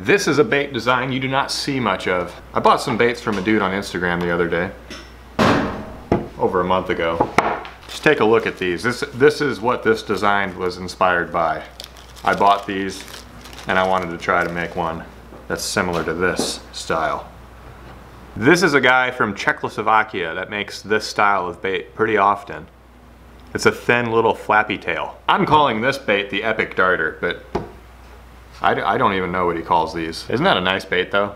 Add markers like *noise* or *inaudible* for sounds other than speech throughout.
This is a bait design you do not see much of. I bought some baits from a dude on Instagram the other day, over a month ago. Just take a look at these. This, this is what this design was inspired by. I bought these and I wanted to try to make one that's similar to this style. This is a guy from Czechoslovakia that makes this style of bait pretty often. It's a thin little flappy tail. I'm calling this bait the Epic Darter, but I, I don't even know what he calls these. Isn't that a nice bait though?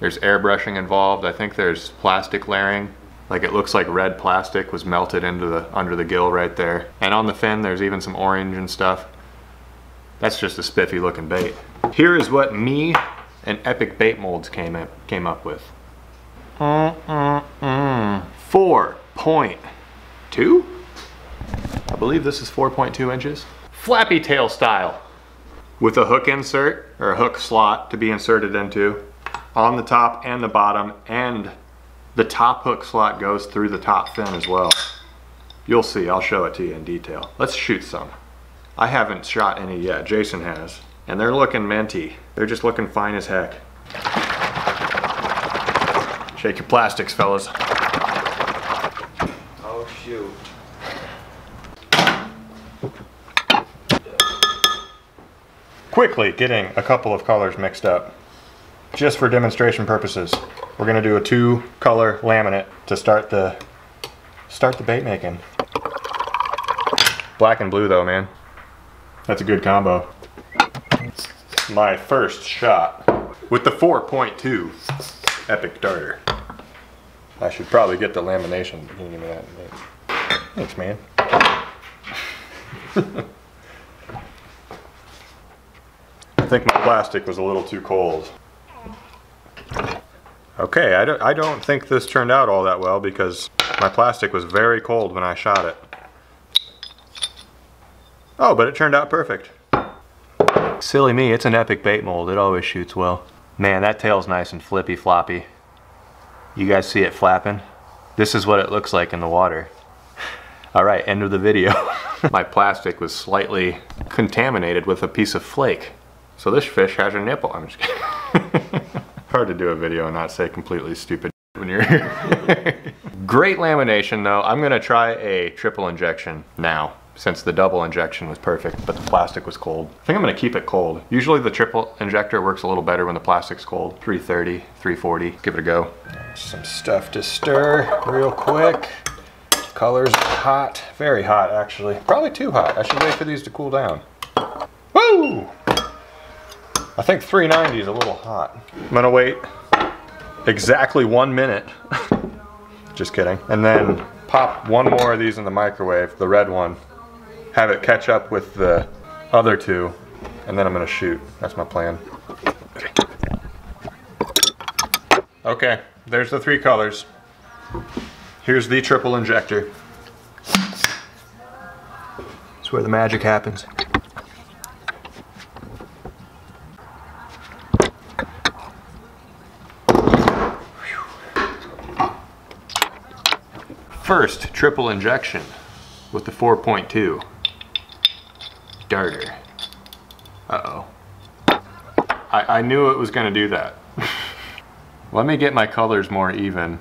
There's airbrushing involved. I think there's plastic layering. Like it looks like red plastic was melted into the under the gill right there. And on the fin, there's even some orange and stuff. That's just a spiffy looking bait. Here is what me and Epic Bait Molds came up, came up with. Mm, mm, mm. 4.2? I believe this is 4.2 inches. Flappy tail style. With a hook insert, or a hook slot to be inserted into, on the top and the bottom, and the top hook slot goes through the top fin as well. You'll see, I'll show it to you in detail. Let's shoot some. I haven't shot any yet, Jason has. And they're looking minty. They're just looking fine as heck. Shake your plastics, fellas. Oh shoot. Quickly getting a couple of colors mixed up. Just for demonstration purposes. We're gonna do a two color laminate to start the start the bait making. Black and blue though, man. That's a good combo. My first shot with the 4.2 Epic Darter. I should probably get the lamination. Can you give me that? Thanks, man. *laughs* I think my plastic was a little too cold. Okay, I don't, I don't think this turned out all that well because my plastic was very cold when I shot it. Oh, but it turned out perfect. Silly me, it's an epic bait mold. It always shoots well. Man, that tail's nice and flippy floppy. You guys see it flapping? This is what it looks like in the water. *laughs* All right, end of the video. *laughs* My plastic was slightly contaminated with a piece of flake. So this fish has a nipple. I'm just kidding. *laughs* Hard to do a video and not say completely stupid when you're here. *laughs* Great lamination though. I'm gonna try a triple injection now since the double injection was perfect, but the plastic was cold. I think I'm gonna keep it cold. Usually the triple injector works a little better when the plastic's cold. 330, 340, give it a go. Some stuff to stir real quick. Colors hot, very hot actually. Probably too hot. I should wait for these to cool down. Woo! I think 390 is a little hot. I'm gonna wait exactly one minute. *laughs* Just kidding. And then pop one more of these in the microwave, the red one, have it catch up with the other two, and then I'm gonna shoot. That's my plan. Okay, there's the three colors. Here's the triple injector. It's where the magic happens. First triple injection with the 4.2 darter. Uh-oh. I, I knew it was gonna do that. *laughs* Let me get my colors more even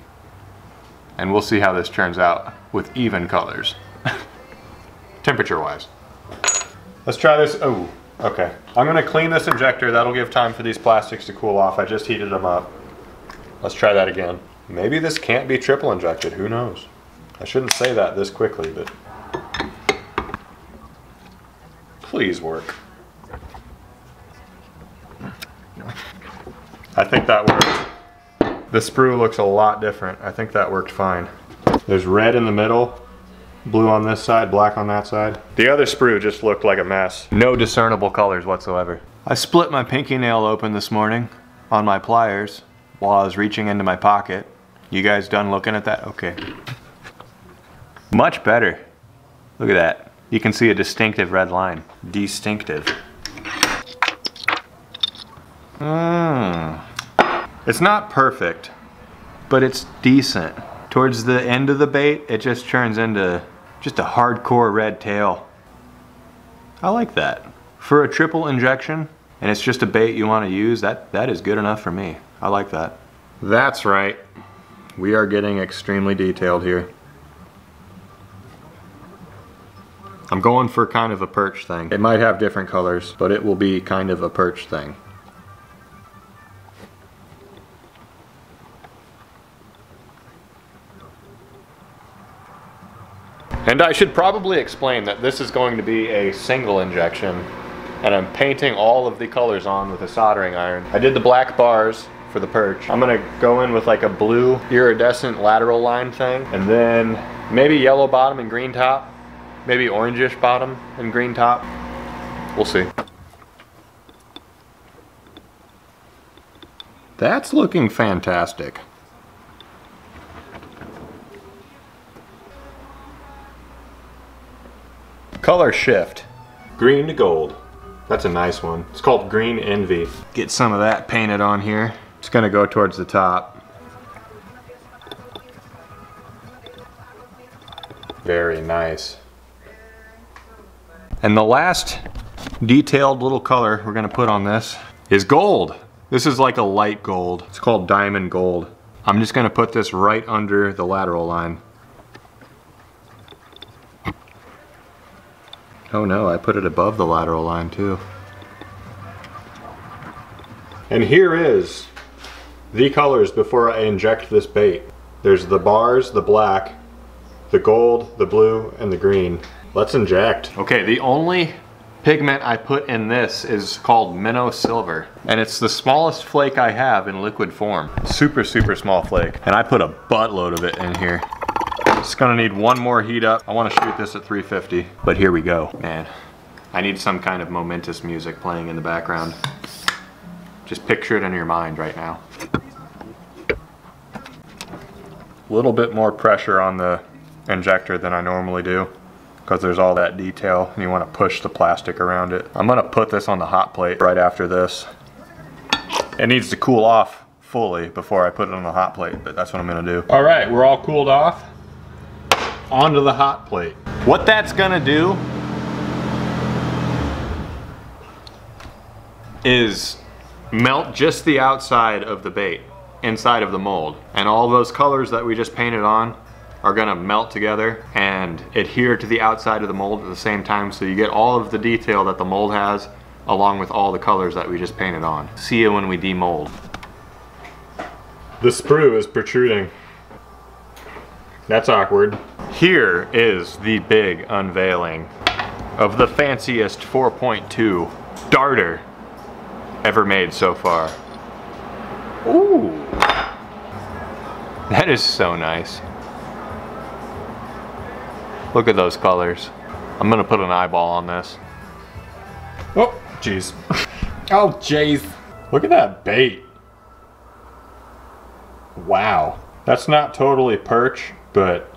and we'll see how this turns out with even colors. *laughs* Temperature wise. Let's try this, oh, okay. I'm gonna clean this injector. That'll give time for these plastics to cool off. I just heated them up. Let's try that again. Maybe this can't be triple injected, who knows? I shouldn't say that this quickly, but please work. I think that worked. The sprue looks a lot different. I think that worked fine. There's red in the middle, blue on this side, black on that side. The other sprue just looked like a mess. No discernible colors whatsoever. I split my pinky nail open this morning on my pliers while I was reaching into my pocket. You guys done looking at that? Okay. Much better. Look at that. You can see a distinctive red line. Distinctive. Mmm. It's not perfect, but it's decent. Towards the end of the bait, it just turns into just a hardcore red tail. I like that. For a triple injection, and it's just a bait you want to use, that, that is good enough for me. I like that. That's right. We are getting extremely detailed here. I'm going for kind of a perch thing. It might have different colors, but it will be kind of a perch thing. And I should probably explain that this is going to be a single injection and I'm painting all of the colors on with a soldering iron. I did the black bars for the perch. I'm gonna go in with like a blue iridescent lateral line thing and then maybe yellow bottom and green top, maybe orangish bottom and green top. We'll see. That's looking fantastic. Color shift. Green to gold. That's a nice one. It's called Green Envy. Get some of that painted on here. It's gonna go towards the top. Very nice. And the last detailed little color we're gonna put on this is gold. This is like a light gold. It's called diamond gold. I'm just gonna put this right under the lateral line. Oh no, I put it above the lateral line too. And here is the colors before I inject this bait. There's the bars, the black, the gold, the blue, and the green. Let's inject. Okay, the only pigment I put in this is called Minnow Silver. And it's the smallest flake I have in liquid form. Super, super small flake. And I put a buttload of it in here. It's gonna need one more heat up. I wanna shoot this at 350, but here we go. Man, I need some kind of momentous music playing in the background. Just picture it in your mind right now. A little bit more pressure on the injector than I normally do because there's all that detail and you want to push the plastic around it. I'm going to put this on the hot plate right after this. It needs to cool off fully before I put it on the hot plate, but that's what I'm going to do. All right, we're all cooled off onto the hot plate. What that's gonna do is melt just the outside of the bait inside of the mold and all those colors that we just painted on are gonna melt together and adhere to the outside of the mold at the same time so you get all of the detail that the mold has along with all the colors that we just painted on. See you when we demold. The sprue is protruding. That's awkward. Here is the big unveiling of the fanciest 4.2 darter ever made so far. Ooh, that is so nice. Look at those colors. I'm gonna put an eyeball on this. Oh, jeez. *laughs* oh, jeez. Look at that bait. Wow. That's not totally perch, but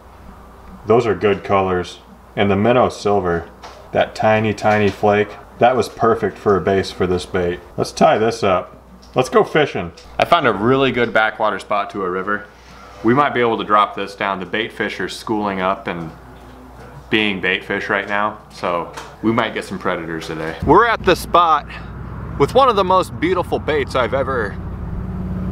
those are good colors. And the minnow silver, that tiny, tiny flake, that was perfect for a base for this bait. Let's tie this up. Let's go fishing. I found a really good backwater spot to a river. We might be able to drop this down. The bait fish are schooling up and being bait fish right now, so we might get some predators today. We're at the spot with one of the most beautiful baits I've ever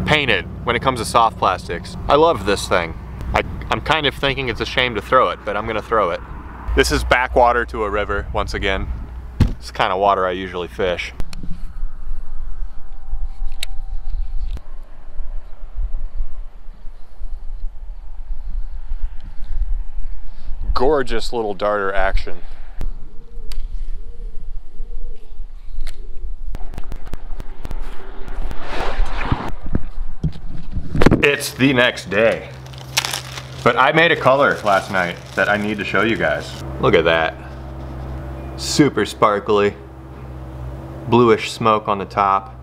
painted when it comes to soft plastics. I love this thing. I, I'm kind of thinking it's a shame to throw it, but I'm gonna throw it. This is backwater to a river, once again. It's kind of water I usually fish. Gorgeous little darter action. It's the next day. But I made a color last night that I need to show you guys. Look at that. Super sparkly. Bluish smoke on the top.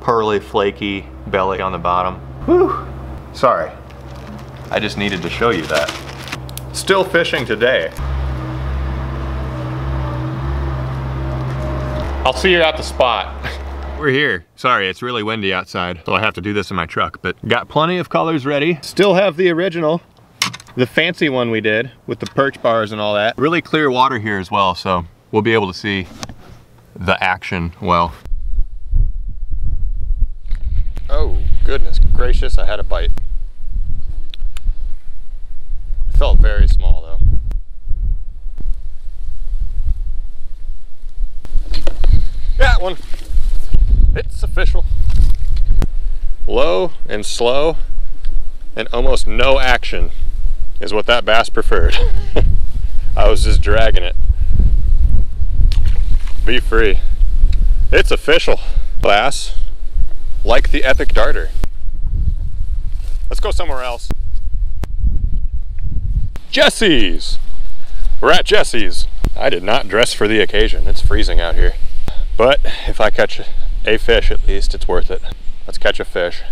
Pearly, flaky belly on the bottom. Whew. Sorry. I just needed to show you that. Still fishing today. I'll see you at the spot. *laughs* We're here. Sorry, it's really windy outside, so I have to do this in my truck, but got plenty of colors ready. Still have the original, the fancy one we did with the perch bars and all that. Really clear water here as well, so we'll be able to see the action well. Oh, goodness gracious, I had a bite. Felt very small though. That one. It's official. Low and slow and almost no action is what that bass preferred. *laughs* I was just dragging it. Be free. It's official. Bass, like the Epic Darter. Let's go somewhere else. Jesse's. We're at Jesse's. I did not dress for the occasion. It's freezing out here. But if I catch a fish at least, it's worth it. Let's catch a fish.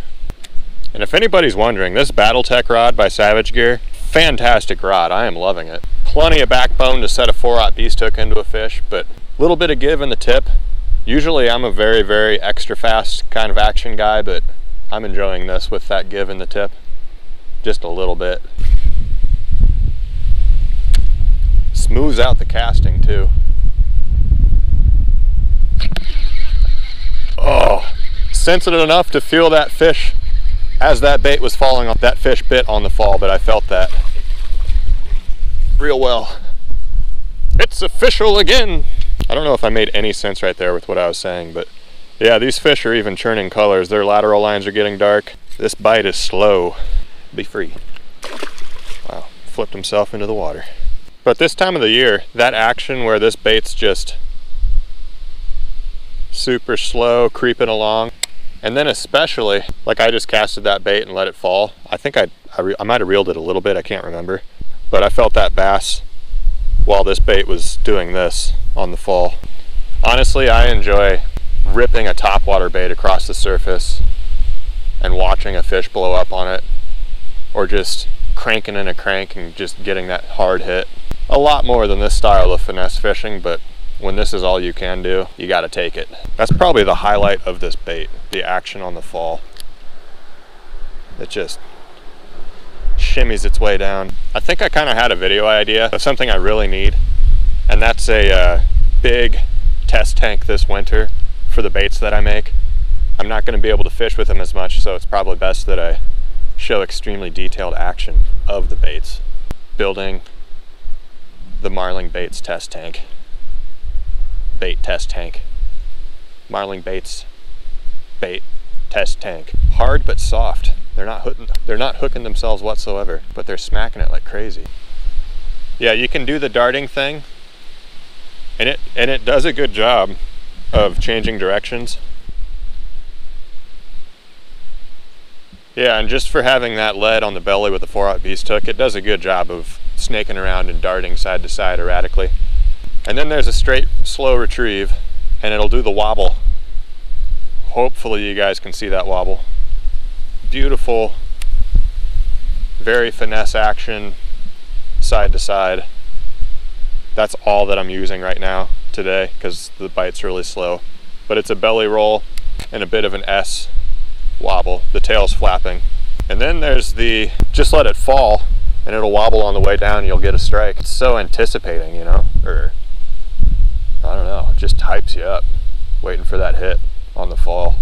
And if anybody's wondering, this Battletech rod by Savage Gear, fantastic rod. I am loving it. Plenty of backbone to set a 4-aught beast hook into a fish, but a little bit of give in the tip. Usually I'm a very, very extra fast kind of action guy, but I'm enjoying this with that give in the tip. Just a little bit. Smooths out the casting too. Oh, sensitive enough to feel that fish as that bait was falling off. That fish bit on the fall, but I felt that real well. It's official again. I don't know if I made any sense right there with what I was saying, but yeah, these fish are even churning colors. Their lateral lines are getting dark. This bite is slow. Be free. Wow, flipped himself into the water. But this time of the year, that action where this bait's just super slow, creeping along, and then especially, like I just casted that bait and let it fall. I think I, I, I might have reeled it a little bit, I can't remember. But I felt that bass while this bait was doing this on the fall. Honestly, I enjoy ripping a topwater bait across the surface and watching a fish blow up on it or just cranking in a crank and just getting that hard hit. A lot more than this style of finesse fishing, but when this is all you can do, you gotta take it. That's probably the highlight of this bait, the action on the fall. It just shimmies its way down. I think I kind of had a video idea of something I really need, and that's a uh, big test tank this winter for the baits that I make. I'm not going to be able to fish with them as much, so it's probably best that I show extremely detailed action of the baits. Building the Marling Baits test tank. Bait test tank. Marling Baits bait test tank. Hard but soft. They're not hooking, they're not hooking themselves whatsoever, but they're smacking it like crazy. Yeah, you can do the darting thing, and it and it does a good job of changing directions. Yeah, and just for having that lead on the belly with the 4 aught beast hook, it does a good job of snaking around and darting side to side erratically. And then there's a straight, slow retrieve, and it'll do the wobble. Hopefully you guys can see that wobble. Beautiful, very finesse action, side to side. That's all that I'm using right now today because the bite's really slow. But it's a belly roll and a bit of an S wobble. The tail's flapping. And then there's the just let it fall and it'll wobble on the way down and you'll get a strike. It's so anticipating, you know, or I don't know, it just hypes you up waiting for that hit on the fall.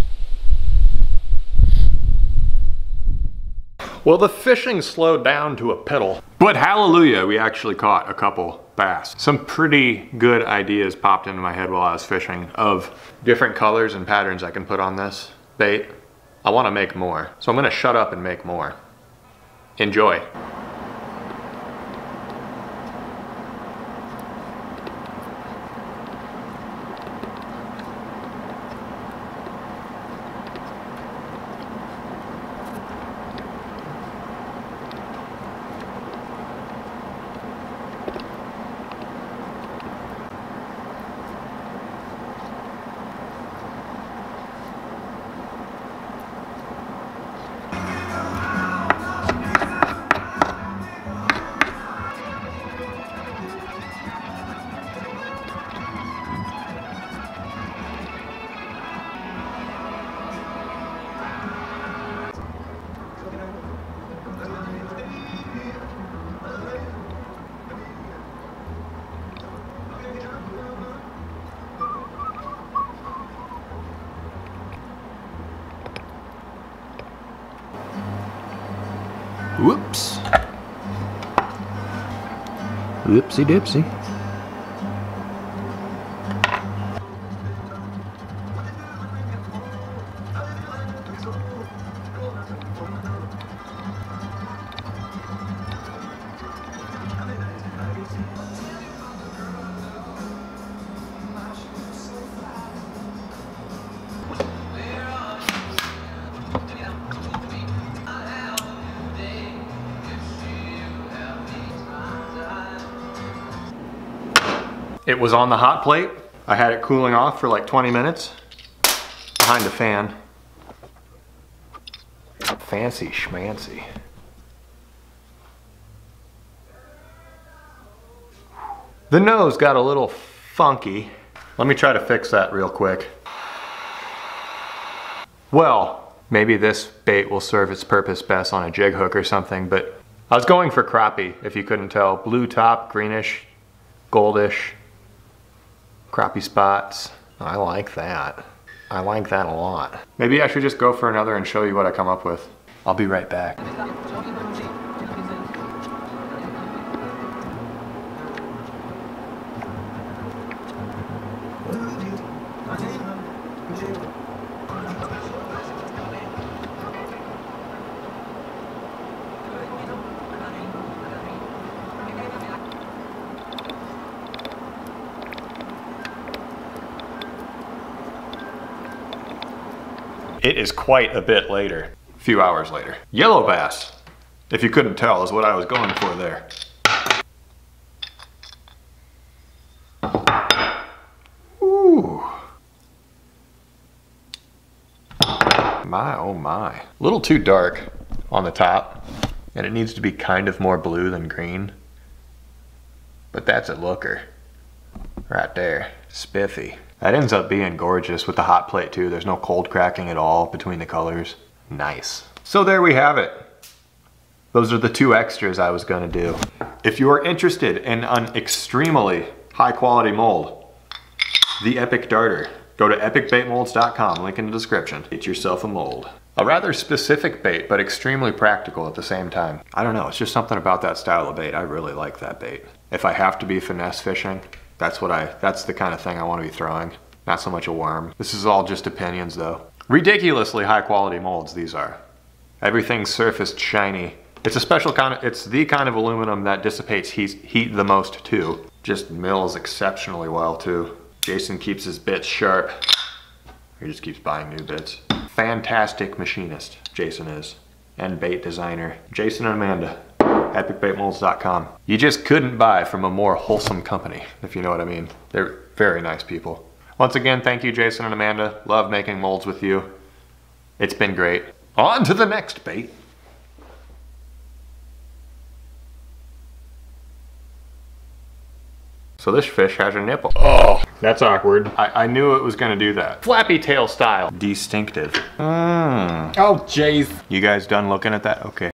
Well, the fishing slowed down to a piddle, but hallelujah, we actually caught a couple bass. Some pretty good ideas popped into my head while I was fishing of different colors and patterns I can put on this bait. I wanna make more, so I'm gonna shut up and make more. Enjoy. Whoopsie dipsy. It was on the hot plate. I had it cooling off for like 20 minutes behind a fan. Fancy schmancy. The nose got a little funky. Let me try to fix that real quick. Well, maybe this bait will serve its purpose best on a jig hook or something, but I was going for crappie, if you couldn't tell. Blue top, greenish, goldish, crappie spots. I like that. I like that a lot. Maybe I should just go for another and show you what I come up with. I'll be right back. It is quite a bit later. A few hours later. Yellow bass, if you couldn't tell, is what I was going for there. Ooh. My, oh my. A little too dark on the top, and it needs to be kind of more blue than green. But that's a looker. Right there. Spiffy. That ends up being gorgeous with the hot plate too. There's no cold cracking at all between the colors. Nice. So there we have it. Those are the two extras I was gonna do. If you are interested in an extremely high quality mold, the Epic Darter, go to epicbaitmolds.com, link in the description. Get yourself a mold. A rather specific bait, but extremely practical at the same time. I don't know, it's just something about that style of bait. I really like that bait. If I have to be finesse fishing, that's what I, that's the kind of thing I want to be throwing. Not so much a worm. This is all just opinions though. Ridiculously high quality molds these are. Everything's surfaced shiny. It's a special kind of, it's the kind of aluminum that dissipates heat, heat the most too. Just mills exceptionally well too. Jason keeps his bits sharp. He just keeps buying new bits. Fantastic machinist, Jason is. And bait designer. Jason and Amanda epicbaitmolds.com. You just couldn't buy from a more wholesome company, if you know what I mean. They're very nice people. Once again, thank you, Jason and Amanda. Love making molds with you. It's been great. On to the next bait. So this fish has a nipple. Oh, that's awkward. I, I knew it was gonna do that. Flappy tail style. Distinctive. Mm. Oh, jeez. You guys done looking at that? Okay.